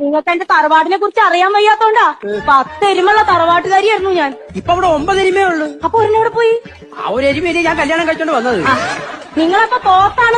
നിങ്ങൾക്ക് എന്റെ തറവാടിനെ കുറിച്ച് അറിയാൻ വയ്യാത്തോണ്ടാ? പത്ത് എരുമുള്ള തറവാട്ടുകാരിയായിരുന്നു ഞാൻ. ഇപ്പൊ അവിടെ ഒമ്പത് എരുമേ ഉള്ളു. അപ്പൊ ഒരെണ്ണം അവിടെ പോയി? ആ ഒരു എരുമയല്ലേ ഞാൻ കല്യാണം കഴിച്ചോണ്ട് വന്നത്. നിങ്ങളപ്പോ പോത്താണ്